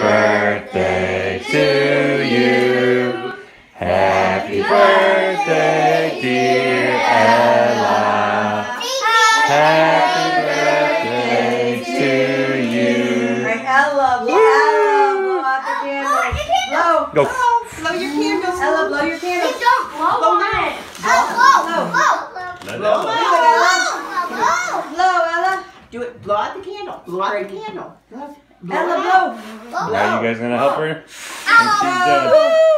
birthday to you. Happy birthday, dear Ella. Happy birthday to you. Right, Ella, blow, Ella, blow out the candle. Oh, blow. Go. Blow your candles. Ella, blow your candles. Don't blow Blow on mine. it. Blow. Oh, oh, Let it Blow. out. Blow, Ella. Blow, Ella. Do it. Blow out the candle. Blow out the candle. Blow, blow Ella, it out. blow. Now you guys gonna help her? And she's Blow. done.